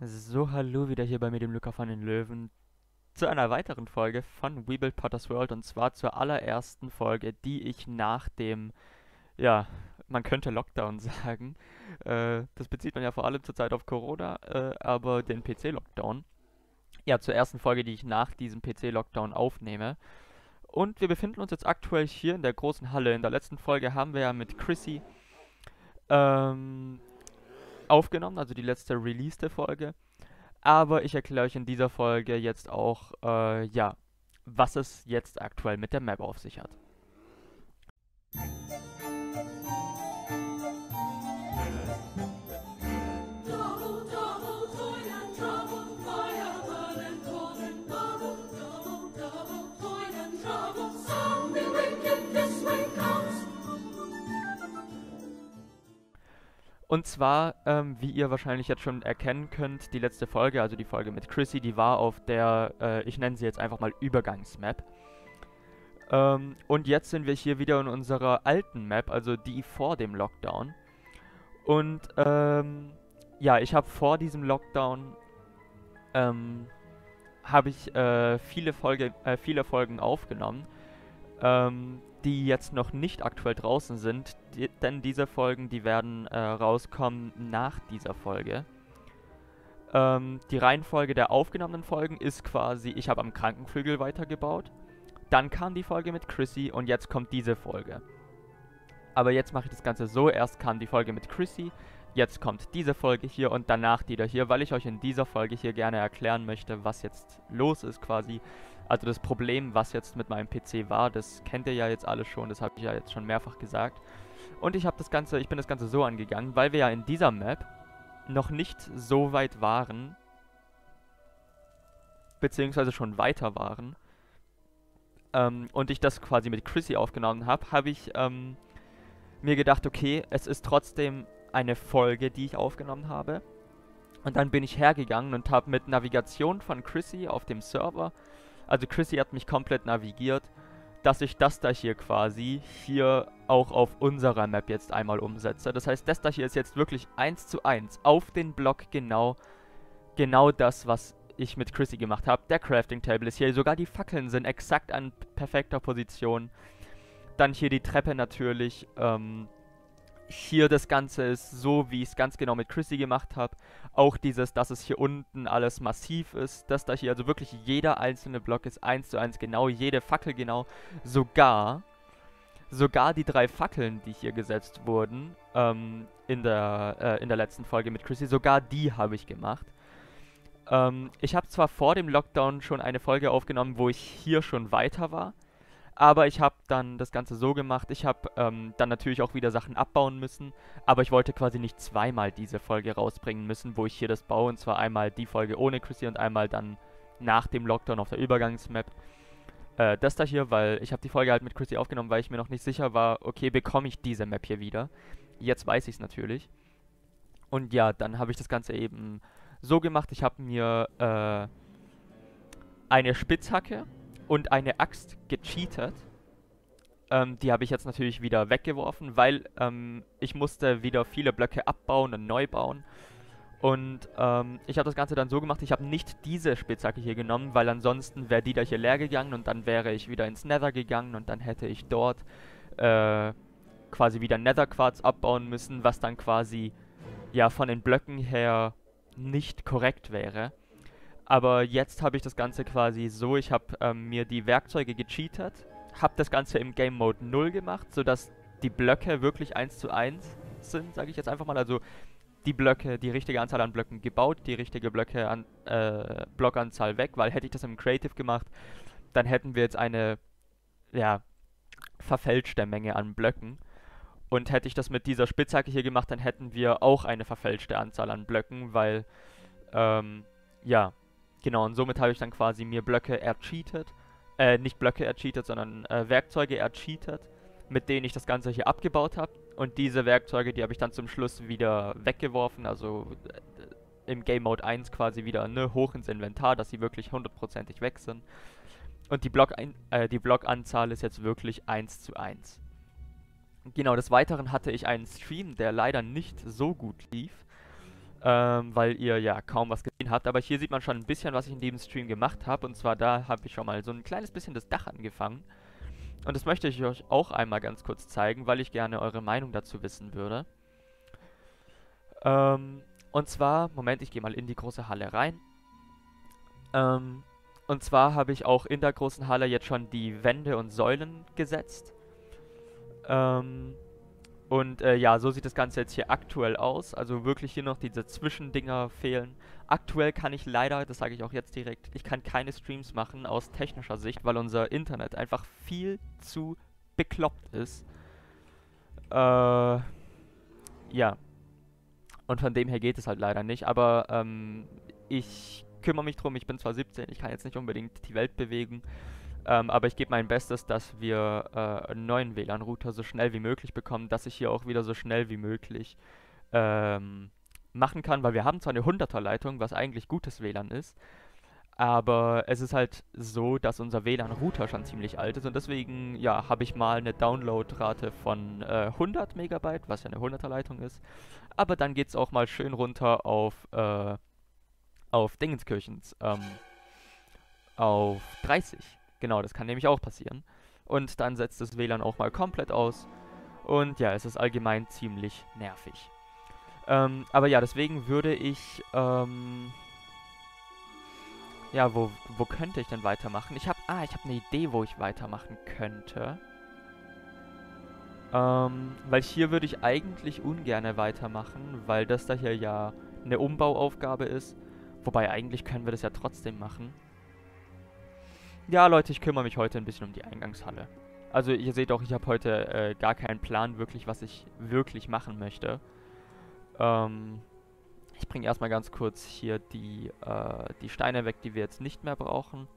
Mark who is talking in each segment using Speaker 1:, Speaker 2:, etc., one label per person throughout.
Speaker 1: So, hallo wieder hier bei mir, dem Luca von den Löwen, zu einer weiteren Folge von We Build Potter's World und zwar zur allerersten Folge, die ich nach dem, ja, man könnte Lockdown sagen. Äh, das bezieht man ja vor allem zurzeit auf Corona, äh, aber den PC-Lockdown. Ja, zur ersten Folge, die ich nach diesem PC-Lockdown aufnehme. Und wir befinden uns jetzt aktuell hier in der großen Halle. In der letzten Folge haben wir ja mit Chrissy ähm, aufgenommen, also die letzte released Folge. Aber ich erkläre euch in dieser Folge jetzt auch, äh, ja, was es jetzt aktuell mit der Map auf sich hat. Und zwar, ähm, wie ihr wahrscheinlich jetzt schon erkennen könnt, die letzte Folge, also die Folge mit Chrissy, die war auf der, äh, ich nenne sie jetzt einfach mal Übergangsmap. Ähm, und jetzt sind wir hier wieder in unserer alten Map, also die vor dem Lockdown. Und ähm, ja, ich habe vor diesem Lockdown ähm, habe ich äh, viele, Folge, äh, viele Folgen aufgenommen, ähm, die jetzt noch nicht aktuell draußen sind, die, denn diese Folgen, die werden äh, rauskommen nach dieser Folge. Ähm, die Reihenfolge der aufgenommenen Folgen ist quasi, ich habe am Krankenflügel weitergebaut, dann kam die Folge mit Chrissy und jetzt kommt diese Folge. Aber jetzt mache ich das Ganze so, erst kam die Folge mit Chrissy, jetzt kommt diese Folge hier und danach die da hier, weil ich euch in dieser Folge hier gerne erklären möchte, was jetzt los ist quasi. Also das Problem, was jetzt mit meinem PC war, das kennt ihr ja jetzt alle schon, das habe ich ja jetzt schon mehrfach gesagt. Und ich habe das Ganze, ich bin das Ganze so angegangen, weil wir ja in dieser Map noch nicht so weit waren, beziehungsweise schon weiter waren, ähm, und ich das quasi mit Chrissy aufgenommen habe, habe ich ähm, mir gedacht, okay, es ist trotzdem eine Folge, die ich aufgenommen habe. Und dann bin ich hergegangen und habe mit Navigation von Chrissy auf dem Server, also Chrissy hat mich komplett navigiert, dass ich das da hier quasi hier auch auf unserer Map jetzt einmal umsetze. Das heißt, das da hier ist jetzt wirklich eins zu eins auf den Block genau, genau das, was ich mit Chrissy gemacht habe. Der Crafting Table ist hier, sogar die Fackeln sind exakt an perfekter Position. Dann hier die Treppe natürlich. Ähm, hier das Ganze ist so, wie ich es ganz genau mit Chrissy gemacht habe. Auch dieses, dass es hier unten alles massiv ist. Das da hier, also wirklich jeder einzelne Block ist eins zu eins genau, jede Fackel genau. Sogar, sogar die drei Fackeln, die hier gesetzt wurden ähm, in, der, äh, in der letzten Folge mit Chrissy, sogar die habe ich gemacht. Ähm, ich habe zwar vor dem Lockdown schon eine Folge aufgenommen, wo ich hier schon weiter war, aber ich habe dann das Ganze so gemacht, ich habe ähm, dann natürlich auch wieder Sachen abbauen müssen, aber ich wollte quasi nicht zweimal diese Folge rausbringen müssen, wo ich hier das baue, und zwar einmal die Folge ohne Chrissy und einmal dann nach dem Lockdown auf der Übergangsmap. Äh, das da hier, weil ich habe die Folge halt mit Chrissy aufgenommen, weil ich mir noch nicht sicher war, okay, bekomme ich diese Map hier wieder? Jetzt weiß ich es natürlich. Und ja, dann habe ich das Ganze eben so gemacht, ich habe mir äh, eine Spitzhacke und eine Axt gecheatet. Ähm, die habe ich jetzt natürlich wieder weggeworfen, weil ähm, ich musste wieder viele Blöcke abbauen und neu bauen. Und ähm, ich habe das Ganze dann so gemacht, ich habe nicht diese Spitzhacke hier genommen, weil ansonsten wäre die da hier leer gegangen und dann wäre ich wieder ins Nether gegangen und dann hätte ich dort äh, quasi wieder Netherquarz abbauen müssen, was dann quasi ja von den Blöcken her nicht korrekt wäre. Aber jetzt habe ich das Ganze quasi so, ich habe ähm, mir die Werkzeuge gecheatet, habe das Ganze im Game Mode 0 gemacht, sodass die Blöcke wirklich 1 zu 1 sind, sage ich jetzt einfach mal. Also die Blöcke, die richtige Anzahl an Blöcken gebaut, die richtige Blöcke an, äh, Blockanzahl weg, weil hätte ich das im Creative gemacht, dann hätten wir jetzt eine, ja, verfälschte Menge an Blöcken. Und hätte ich das mit dieser Spitzhacke hier gemacht, dann hätten wir auch eine verfälschte Anzahl an Blöcken, weil, ähm, ja, genau, und somit habe ich dann quasi mir Blöcke ercheatet, äh, nicht Blöcke ercheatet, sondern äh, Werkzeuge ercheatet, mit denen ich das Ganze hier abgebaut habe. Und diese Werkzeuge, die habe ich dann zum Schluss wieder weggeworfen, also äh, im Game Mode 1 quasi wieder ne, hoch ins Inventar, dass sie wirklich hundertprozentig weg sind. Und die, Block äh, die Blockanzahl ist jetzt wirklich 1 zu 1. Genau, des Weiteren hatte ich einen Stream, der leider nicht so gut lief. Ähm, weil ihr ja kaum was gesehen habt. Aber hier sieht man schon ein bisschen, was ich in diesem Stream gemacht habe. Und zwar da habe ich schon mal so ein kleines bisschen das Dach angefangen. Und das möchte ich euch auch einmal ganz kurz zeigen, weil ich gerne eure Meinung dazu wissen würde. Ähm, und zwar, Moment, ich gehe mal in die große Halle rein. Ähm, und zwar habe ich auch in der großen Halle jetzt schon die Wände und Säulen gesetzt. Ähm, und äh, ja, so sieht das Ganze jetzt hier aktuell aus. Also wirklich hier noch diese Zwischendinger fehlen. Aktuell kann ich leider, das sage ich auch jetzt direkt, ich kann keine Streams machen aus technischer Sicht, weil unser Internet einfach viel zu bekloppt ist. Äh, ja. Und von dem her geht es halt leider nicht. Aber ähm, ich kümmere mich drum. Ich bin zwar 17, ich kann jetzt nicht unbedingt die Welt bewegen. Ähm, aber ich gebe mein Bestes, dass wir äh, einen neuen WLAN-Router so schnell wie möglich bekommen, dass ich hier auch wieder so schnell wie möglich ähm, machen kann, weil wir haben zwar eine 100er-Leitung, was eigentlich gutes WLAN ist, aber es ist halt so, dass unser WLAN-Router schon ziemlich alt ist und deswegen, ja, habe ich mal eine Downloadrate von äh, 100 Megabyte, was ja eine 100er-Leitung ist, aber dann geht es auch mal schön runter auf, äh, auf Dingenskirchens, ähm, auf 30. Genau, das kann nämlich auch passieren. Und dann setzt das WLAN auch mal komplett aus. Und ja, es ist allgemein ziemlich nervig. Ähm, aber ja, deswegen würde ich, ähm, ja, wo, wo könnte ich denn weitermachen? Ich habe, ah, ich habe eine Idee, wo ich weitermachen könnte. Ähm, weil hier würde ich eigentlich ungern weitermachen, weil das da hier ja eine Umbauaufgabe ist. Wobei eigentlich können wir das ja trotzdem machen. Ja, Leute, ich kümmere mich heute ein bisschen um die Eingangshalle. Also ihr seht auch, ich habe heute äh, gar keinen Plan wirklich, was ich wirklich machen möchte. Ähm, ich bringe erstmal ganz kurz hier die, äh, die Steine weg, die wir jetzt nicht mehr brauchen.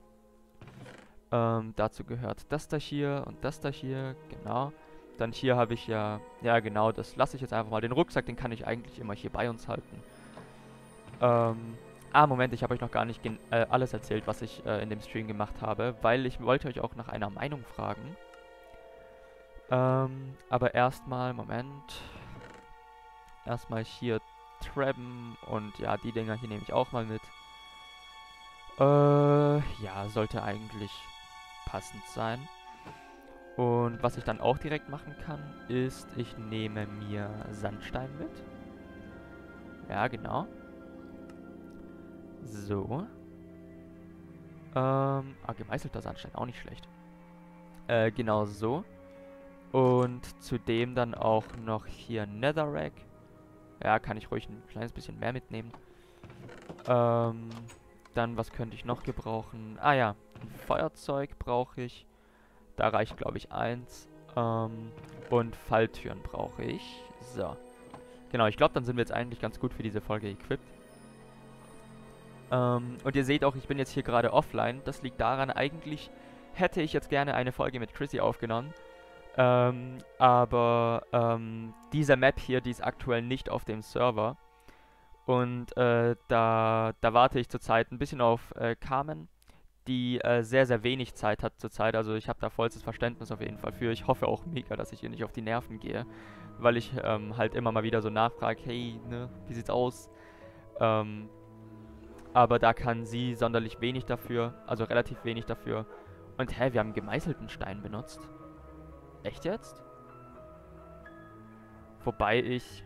Speaker 1: Ähm, dazu gehört das da hier und das da hier, genau. Dann hier habe ich ja, ja genau, das lasse ich jetzt einfach mal. Den Rucksack, den kann ich eigentlich immer hier bei uns halten. Ähm, Ah, Moment, ich habe euch noch gar nicht äh, alles erzählt, was ich äh, in dem Stream gemacht habe, weil ich wollte euch auch nach einer Meinung fragen. Ähm, aber erstmal, Moment. Erstmal hier Trabben und ja, die Dinger hier nehme ich auch mal mit. Äh, ja, sollte eigentlich passend sein. Und was ich dann auch direkt machen kann, ist, ich nehme mir Sandstein mit. Ja, genau. So. Ähm, ah, gemeißelter Sandstein, auch nicht schlecht. Äh, genau so. Und zudem dann auch noch hier Netherrack. Ja, kann ich ruhig ein kleines bisschen mehr mitnehmen. Ähm, dann, was könnte ich noch gebrauchen? Ah ja, ein Feuerzeug brauche ich. Da reicht, glaube ich, eins. Ähm, und Falltüren brauche ich. So. Genau, ich glaube, dann sind wir jetzt eigentlich ganz gut für diese Folge equipped. Ähm, und ihr seht auch, ich bin jetzt hier gerade offline. Das liegt daran, eigentlich hätte ich jetzt gerne eine Folge mit Chrissy aufgenommen. Ähm, aber ähm, diese Map hier, die ist aktuell nicht auf dem Server. Und äh, da, da warte ich zurzeit ein bisschen auf äh, Carmen, die äh, sehr, sehr wenig Zeit hat zurzeit. Also ich habe da vollstes Verständnis auf jeden Fall für. Ich hoffe auch mega, dass ich ihr nicht auf die Nerven gehe. Weil ich ähm, halt immer mal wieder so nachfrage, hey, ne, wie sieht's aus? Ähm, aber da kann sie sonderlich wenig dafür, also relativ wenig dafür. Und hä, wir haben gemeißelten Stein benutzt. Echt jetzt? Wobei ich...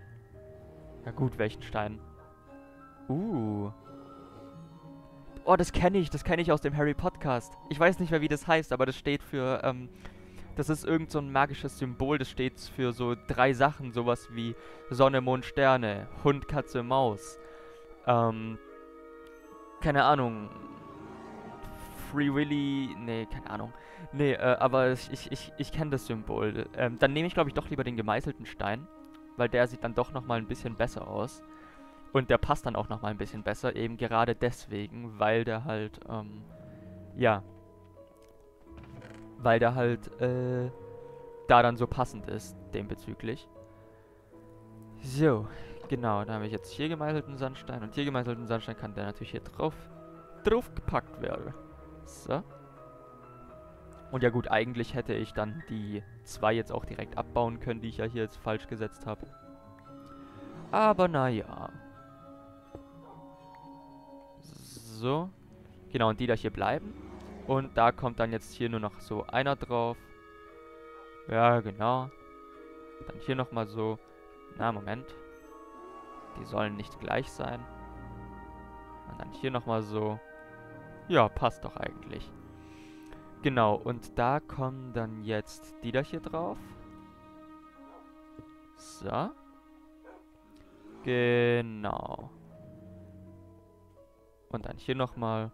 Speaker 1: Ja gut, welchen Stein? Uh. Oh, das kenne ich. Das kenne ich aus dem Harry Podcast. Ich weiß nicht mehr, wie das heißt, aber das steht für, ähm... Das ist irgend so ein magisches Symbol. Das steht für so drei Sachen. Sowas wie Sonne, Mond, Sterne, Hund, Katze, Maus. Ähm, keine Ahnung. Free Willy, nee, keine Ahnung. Nee, äh, aber ich, ich, ich kenne das Symbol. Ähm, dann nehme ich, glaube ich, doch lieber den gemeißelten Stein, weil der sieht dann doch nochmal ein bisschen besser aus. Und der passt dann auch nochmal ein bisschen besser, eben gerade deswegen, weil der halt, ähm, ja, weil der halt, äh, da dann so passend ist, dem bezüglich. So, Genau, da habe ich jetzt hier gemeißelten Sandstein und hier gemeißelten Sandstein kann der natürlich hier drauf, drauf gepackt werden. So. Und ja gut, eigentlich hätte ich dann die zwei jetzt auch direkt abbauen können, die ich ja hier jetzt falsch gesetzt habe. Aber naja. so. Genau, und die da hier bleiben. Und da kommt dann jetzt hier nur noch so einer drauf. Ja, genau. Dann hier nochmal so. Na, Moment. Die sollen nicht gleich sein. Und dann hier nochmal so. Ja, passt doch eigentlich. Genau, und da kommen dann jetzt die da hier drauf. So. Genau. Und dann hier nochmal.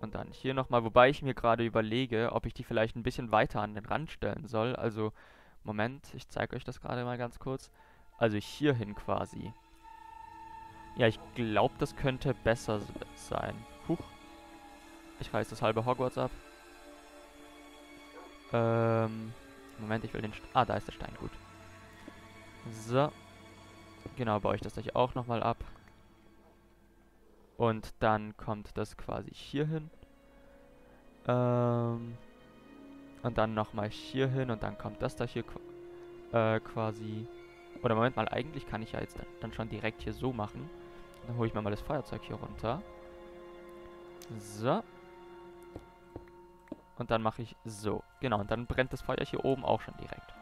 Speaker 1: Und dann hier nochmal, wobei ich mir gerade überlege, ob ich die vielleicht ein bisschen weiter an den Rand stellen soll. Also, Moment, ich zeige euch das gerade mal ganz kurz. Also hierhin quasi. Ja, ich glaube, das könnte besser sein. Huch. Ich reiß das halbe Hogwarts ab. Ähm, Moment, ich will den... St ah, da ist der Stein, gut. So. Genau, baue ich das gleich auch nochmal ab. Und dann kommt das quasi hier hin. Ähm, und dann nochmal hier hin und dann kommt das da hier äh, quasi... Oder Moment mal, eigentlich kann ich ja jetzt dann, schon direkt hier so machen. Dann hole ich mir mal das Feuerzeug hier runter. So. Und dann mache ich so. Genau, und dann brennt das Feuer hier oben auch schon direkt.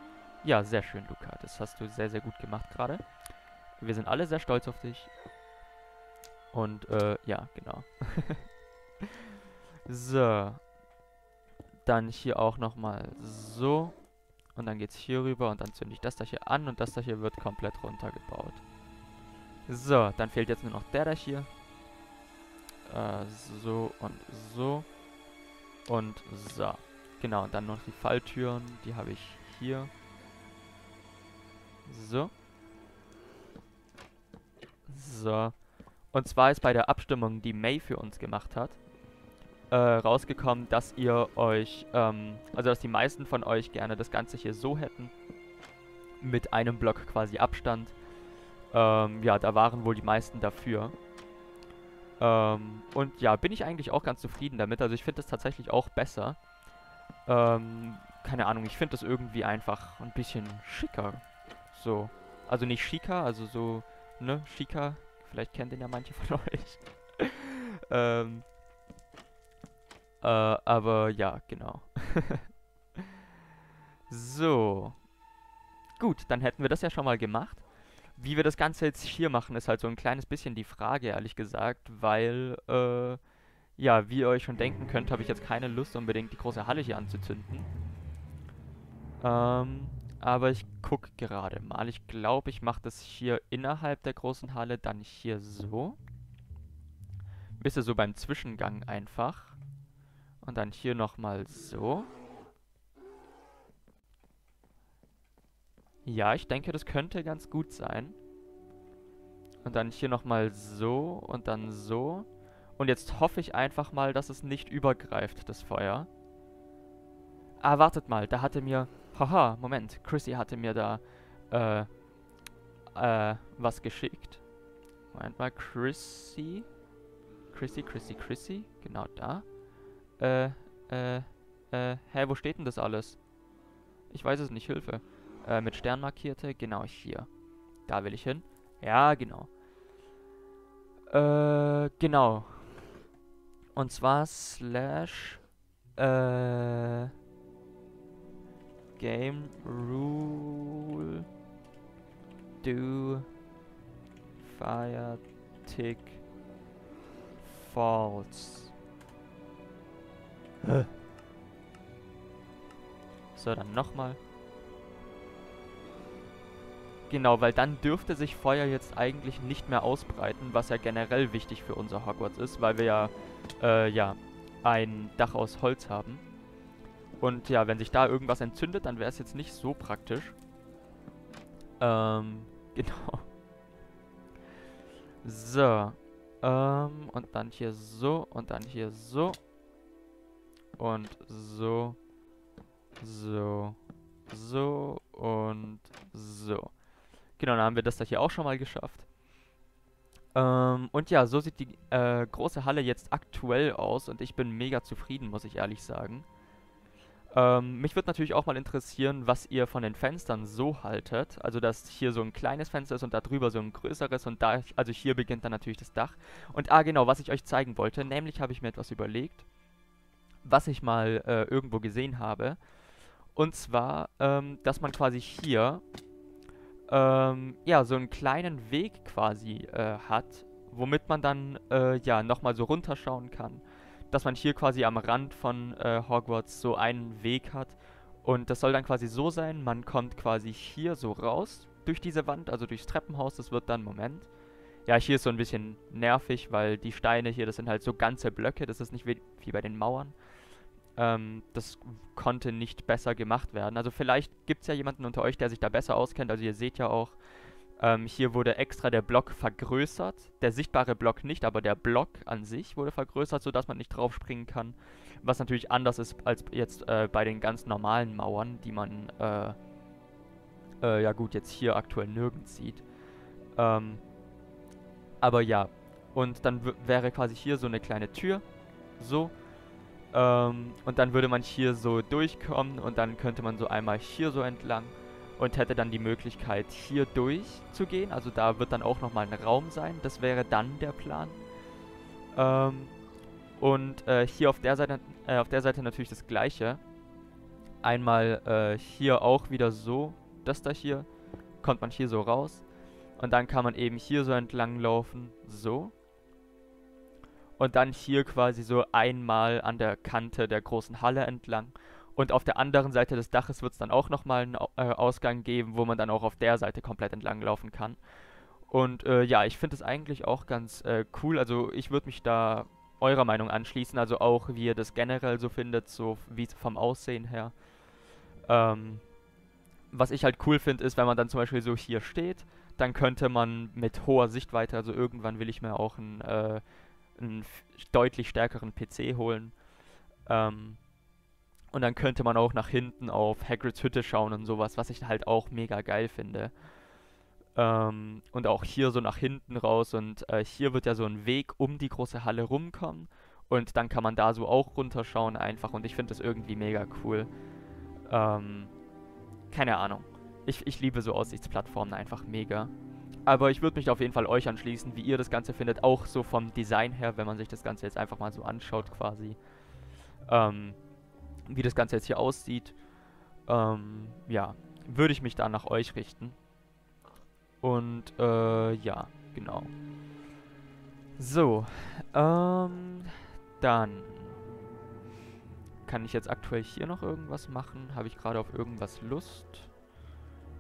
Speaker 1: Ja, sehr schön, Luca. Das hast du sehr, sehr gut gemacht gerade. Wir sind alle sehr stolz auf dich. Und, äh, ja, genau. so. Dann hier auch nochmal so. Und dann geht's hier rüber und dann zünde ich das da hier an und das da hier wird komplett runtergebaut. So, dann fehlt jetzt nur noch der da hier. Äh, so und so. Und so. Genau, und dann noch die Falltüren. Die habe ich hier. So. So. Und zwar ist bei der Abstimmung, die May für uns gemacht hat, äh, rausgekommen, dass ihr euch, ähm, also dass die meisten von euch gerne das Ganze hier so hätten. Mit einem Block quasi Abstand. Ähm, ja, da waren wohl die meisten dafür. Ähm, und ja, bin ich eigentlich auch ganz zufrieden damit. Also ich finde das tatsächlich auch besser. Ähm, keine Ahnung, ich finde das irgendwie einfach ein bisschen schicker. So. Also nicht schicker, also so, ne, schicker. Vielleicht kennt den ja manche von euch. ähm, äh, aber ja, genau. so. Gut, dann hätten wir das ja schon mal gemacht. Wie wir das Ganze jetzt hier machen, ist halt so ein kleines bisschen die Frage, ehrlich gesagt, weil, äh, ja, wie ihr euch schon denken könnt, habe ich jetzt keine Lust, unbedingt die große Halle hier anzuzünden. Ähm, aber ich gucke gerade mal. Ich glaube, ich mache das hier innerhalb der großen Halle, dann hier so. Bisschen so beim Zwischengang einfach. Und dann hier nochmal so. Ja, ich denke, das könnte ganz gut sein. Und dann hier nochmal so und dann so. Und jetzt hoffe ich einfach mal, dass es nicht übergreift, das Feuer. Ah, wartet mal, da hatte mir... Haha, Moment, Chrissy hatte mir da, äh, äh, was geschickt. Moment mal, Chrissy? Chrissy, Chrissy, Chrissy? Genau da. Äh, äh, äh, hä, wo steht denn das alles? Ich weiß es nicht, Hilfe. Äh, mit Stern markierte. Genau hier. Da will ich hin. Ja, genau. Äh, genau. Und zwar slash äh Game Rule Do Fire Tick False. So, dann nochmal. Genau, weil dann dürfte sich Feuer jetzt eigentlich nicht mehr ausbreiten, was ja generell wichtig für unser Hogwarts ist, weil wir ja, äh, ja, ein Dach aus Holz haben. Und ja, wenn sich da irgendwas entzündet, dann wäre es jetzt nicht so praktisch. Ähm, genau. So. Ähm, und dann hier so und dann hier so. Und so. So. So und so. Genau, dann haben wir das da hier auch schon mal geschafft. Ähm, und ja, so sieht die äh, große Halle jetzt aktuell aus und ich bin mega zufrieden, muss ich ehrlich sagen. Ähm, mich würde natürlich auch mal interessieren, was ihr von den Fenstern so haltet. Also, dass hier so ein kleines Fenster ist und da drüber so ein größeres und da, also hier beginnt dann natürlich das Dach. Und ah, genau, was ich euch zeigen wollte, nämlich habe ich mir etwas überlegt, was ich mal äh, irgendwo gesehen habe. Und zwar, ähm, dass man quasi hier, ähm, ja, so einen kleinen Weg quasi äh, hat, womit man dann, äh, ja, nochmal so runterschauen kann dass man hier quasi am Rand von äh, Hogwarts so einen Weg hat. Und das soll dann quasi so sein, man kommt quasi hier so raus durch diese Wand, also durchs Treppenhaus. Das wird dann, Moment. Ja, hier ist so ein bisschen nervig, weil die Steine hier, das sind halt so ganze Blöcke. Das ist nicht wie, wie bei den Mauern. Ähm, das konnte nicht besser gemacht werden. Also vielleicht gibt es ja jemanden unter euch, der sich da besser auskennt. Also ihr seht ja auch, ähm, hier wurde extra der Block vergrößert. Der sichtbare Block nicht, aber der Block an sich wurde vergrößert, sodass man nicht drauf springen kann. Was natürlich anders ist als jetzt äh, bei den ganz normalen Mauern, die man, äh, äh, ja gut, jetzt hier aktuell nirgends sieht. Ähm, aber ja, und dann wäre quasi hier so eine kleine Tür, so. Ähm, und dann würde man hier so durchkommen und dann könnte man so einmal hier so entlang und hätte dann die Möglichkeit hier durchzugehen. Also da wird dann auch nochmal ein Raum sein. Das wäre dann der Plan. Ähm, und äh, hier auf der Seite, äh, auf der Seite natürlich das gleiche. Einmal äh, hier auch wieder so, das da hier, kommt man hier so raus. Und dann kann man eben hier so entlang laufen, so. Und dann hier quasi so einmal an der Kante der großen Halle entlang. Und auf der anderen Seite des Daches wird es dann auch nochmal einen äh, Ausgang geben, wo man dann auch auf der Seite komplett entlang laufen kann. Und äh, ja, ich finde es eigentlich auch ganz äh, cool. Also ich würde mich da eurer Meinung anschließen. Also auch, wie ihr das generell so findet, so wie vom Aussehen her. Ähm, was ich halt cool finde, ist, wenn man dann zum Beispiel so hier steht, dann könnte man mit hoher Sichtweite, also irgendwann will ich mir auch einen, äh, einen deutlich stärkeren PC holen. Ähm, und dann könnte man auch nach hinten auf Hagrids Hütte schauen und sowas, was ich halt auch mega geil finde. Ähm, und auch hier so nach hinten raus. Und äh, hier wird ja so ein Weg um die große Halle rumkommen. Und dann kann man da so auch runterschauen einfach. Und ich finde das irgendwie mega cool. Ähm, keine Ahnung. Ich, ich liebe so Aussichtsplattformen einfach mega. Aber ich würde mich auf jeden Fall euch anschließen, wie ihr das Ganze findet. Auch so vom Design her, wenn man sich das Ganze jetzt einfach mal so anschaut quasi. Ähm, wie das Ganze jetzt hier aussieht, ähm, ja, würde ich mich da nach euch richten. Und, äh, ja, genau. So, ähm, dann kann ich jetzt aktuell hier noch irgendwas machen? Habe ich gerade auf irgendwas Lust?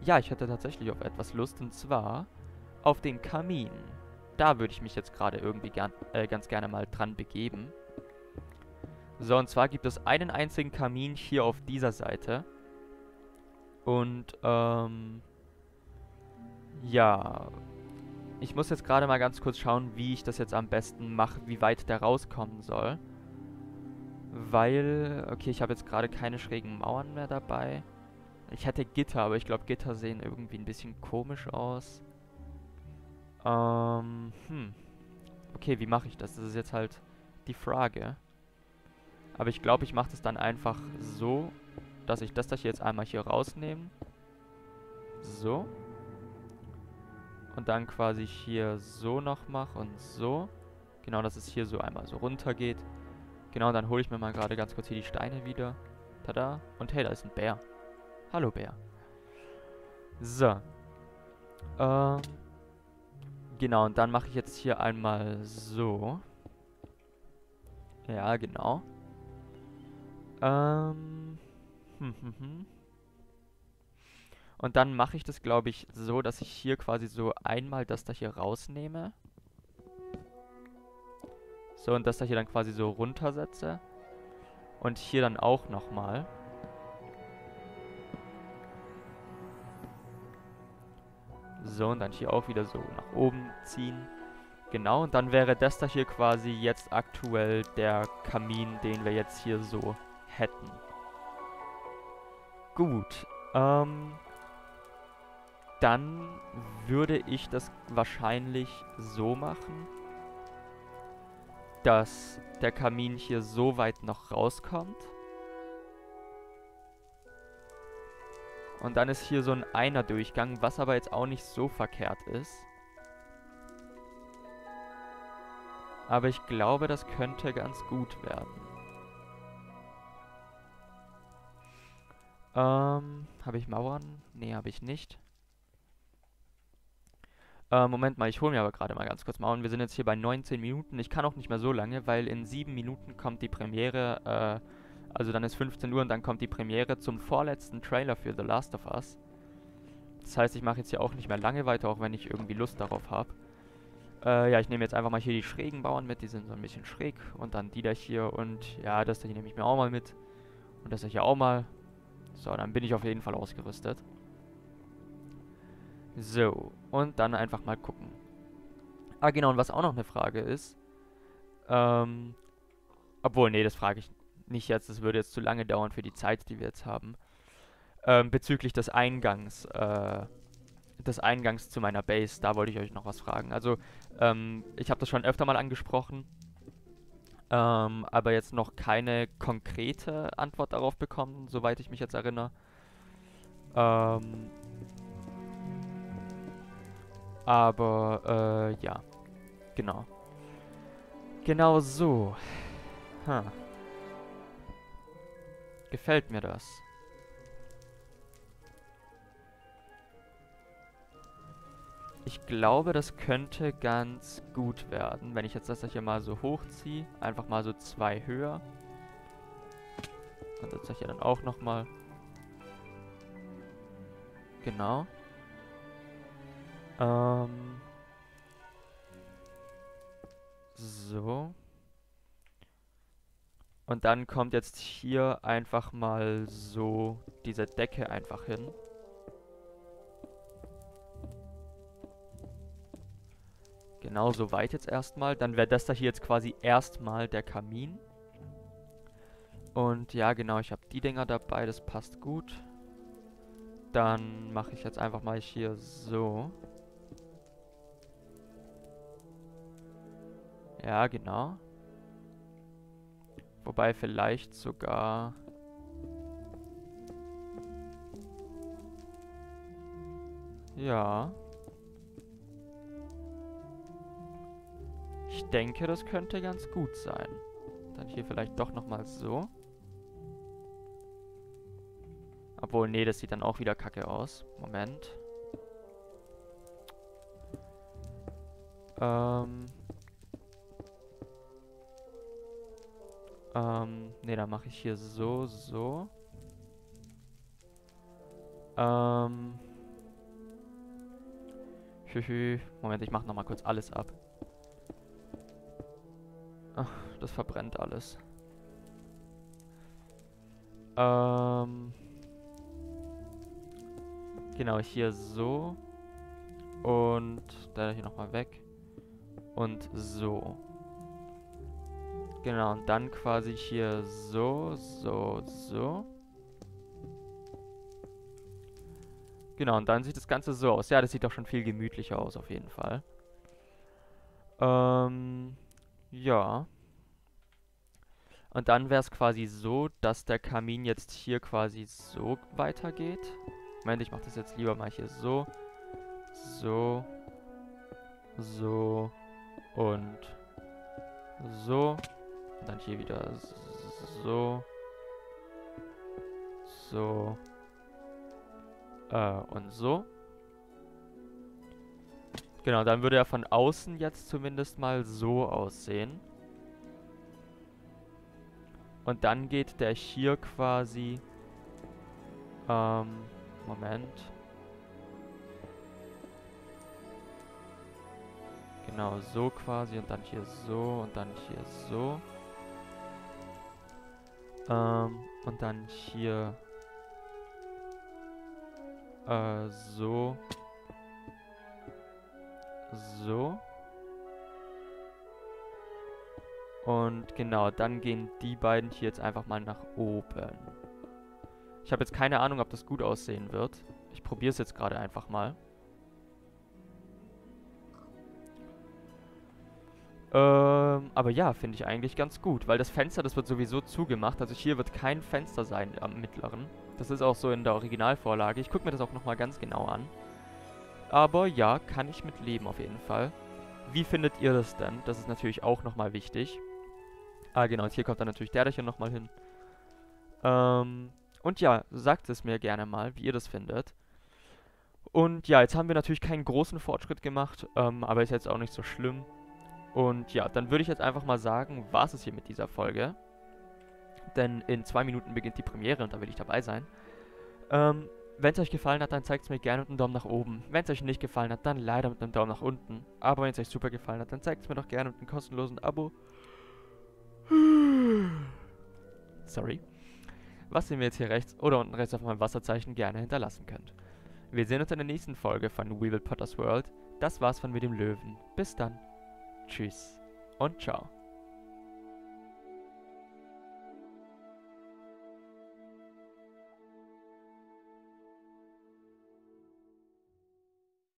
Speaker 1: Ja, ich hätte tatsächlich auf etwas Lust und zwar auf den Kamin. Da würde ich mich jetzt gerade irgendwie gern, äh, ganz gerne mal dran begeben. So, und zwar gibt es einen einzigen Kamin hier auf dieser Seite. Und, ähm... Ja. Ich muss jetzt gerade mal ganz kurz schauen, wie ich das jetzt am besten mache, wie weit der rauskommen soll. Weil, okay, ich habe jetzt gerade keine schrägen Mauern mehr dabei. Ich hätte Gitter, aber ich glaube, Gitter sehen irgendwie ein bisschen komisch aus. Ähm, hm. Okay, wie mache ich das? Das ist jetzt halt die Frage. Aber ich glaube, ich mache das dann einfach so, dass ich das hier jetzt einmal hier rausnehme. So. Und dann quasi hier so noch mache und so. Genau, dass es hier so einmal so runter geht. Genau, dann hole ich mir mal gerade ganz kurz hier die Steine wieder. Tada. Und hey, da ist ein Bär. Hallo Bär. So. Ähm. Genau, und dann mache ich jetzt hier einmal so. Ja, genau. Ähm. Hm, hm, hm. Und dann mache ich das, glaube ich, so, dass ich hier quasi so einmal das da hier rausnehme. So, und das da hier dann quasi so runtersetze. Und hier dann auch nochmal. So, und dann hier auch wieder so nach oben ziehen. Genau, und dann wäre das da hier quasi jetzt aktuell der Kamin, den wir jetzt hier so hätten. Gut. Ähm, dann würde ich das wahrscheinlich so machen, dass der Kamin hier so weit noch rauskommt. Und dann ist hier so ein einer Durchgang, was aber jetzt auch nicht so verkehrt ist. Aber ich glaube, das könnte ganz gut werden. Ähm, habe ich Mauern? Nee, habe ich nicht. Äh, Moment mal, ich hole mir aber gerade mal ganz kurz Mauern. Wir sind jetzt hier bei 19 Minuten. Ich kann auch nicht mehr so lange, weil in 7 Minuten kommt die Premiere, äh, also dann ist 15 Uhr und dann kommt die Premiere zum vorletzten Trailer für The Last of Us. Das heißt, ich mache jetzt hier auch nicht mehr lange weiter, auch wenn ich irgendwie Lust darauf habe. Äh, ja, ich nehme jetzt einfach mal hier die schrägen Bauern mit, die sind so ein bisschen schräg. Und dann die da hier und ja, das da hier nehme ich mir auch mal mit. Und das da hier auch mal. So, dann bin ich auf jeden Fall ausgerüstet. So, und dann einfach mal gucken. Ah, genau, und was auch noch eine Frage ist, ähm, obwohl, nee, das frage ich nicht jetzt, das würde jetzt zu lange dauern für die Zeit, die wir jetzt haben, ähm, bezüglich des Eingangs, äh, des Eingangs zu meiner Base, da wollte ich euch noch was fragen. Also, ähm, ich habe das schon öfter mal angesprochen, ähm, aber jetzt noch keine konkrete Antwort darauf bekommen, soweit ich mich jetzt erinnere. Ähm, aber, äh, ja. Genau. Genau so. Hm. Gefällt mir das. Ich glaube, das könnte ganz gut werden, wenn ich jetzt das hier mal so hochziehe. Einfach mal so zwei höher. Und das hier dann auch nochmal. Genau. Ähm. So. Und dann kommt jetzt hier einfach mal so diese Decke einfach hin. Genau so weit jetzt erstmal. Dann wäre das da hier jetzt quasi erstmal der Kamin. Und ja, genau, ich habe die Dinger dabei, das passt gut. Dann mache ich jetzt einfach mal hier so. Ja, genau. Wobei vielleicht sogar... Ja. Ich denke, das könnte ganz gut sein. Dann hier vielleicht doch nochmal so. Obwohl, nee, das sieht dann auch wieder kacke aus. Moment. Ähm... Ähm, ne, dann mache ich hier so, so. Ähm. Moment, ich mache nochmal kurz alles ab. Ach, das verbrennt alles. Ähm. Genau, hier so. Und dann hier nochmal weg. Und so. Genau, und dann quasi hier so, so, so. Genau, und dann sieht das Ganze so aus. Ja, das sieht doch schon viel gemütlicher aus, auf jeden Fall. Ähm, ja. Und dann wäre es quasi so, dass der Kamin jetzt hier quasi so weitergeht. Moment, ich mache das jetzt lieber mal hier so. So. So. Und so. Und dann hier wieder so. So. Äh, und so. Genau, dann würde er von außen jetzt zumindest mal so aussehen. Und dann geht der hier quasi... Ähm, Moment. Genau, so quasi und dann hier so und dann hier so. Ähm, und dann hier äh, so. So. Und genau, dann gehen die beiden hier jetzt einfach mal nach oben. Ich habe jetzt keine Ahnung, ob das gut aussehen wird. Ich probiere es jetzt gerade einfach mal. Ähm, aber ja, finde ich eigentlich ganz gut, weil das Fenster, das wird sowieso zugemacht. Also hier wird kein Fenster sein am mittleren. Das ist auch so in der Originalvorlage. Ich gucke mir das auch nochmal ganz genau an. Aber ja, kann ich mit leben auf jeden Fall. Wie findet ihr das denn? Das ist natürlich auch nochmal wichtig. Ah, genau, und hier kommt dann natürlich der hier nochmal hin. Ähm, und ja, sagt es mir gerne mal, wie ihr das findet. Und ja, jetzt haben wir natürlich keinen großen Fortschritt gemacht, ähm, aber ist jetzt auch nicht so schlimm. Und ja, dann würde ich jetzt einfach mal sagen, war es hier mit dieser Folge. Denn in zwei Minuten beginnt die Premiere und da will ich dabei sein. Ähm, wenn es euch gefallen hat, dann zeigt es mir gerne mit einem Daumen nach oben. Wenn es euch nicht gefallen hat, dann leider mit einem Daumen nach unten. Aber wenn es euch super gefallen hat, dann zeigt es mir doch gerne mit einem kostenlosen Abo. Sorry. Was ihr mir jetzt hier rechts oder unten rechts auf meinem Wasserzeichen gerne hinterlassen könnt. Wir sehen uns in der nächsten Folge von We Will Potters World. Das war's von mir dem Löwen. Bis dann. Tschüss und ciao.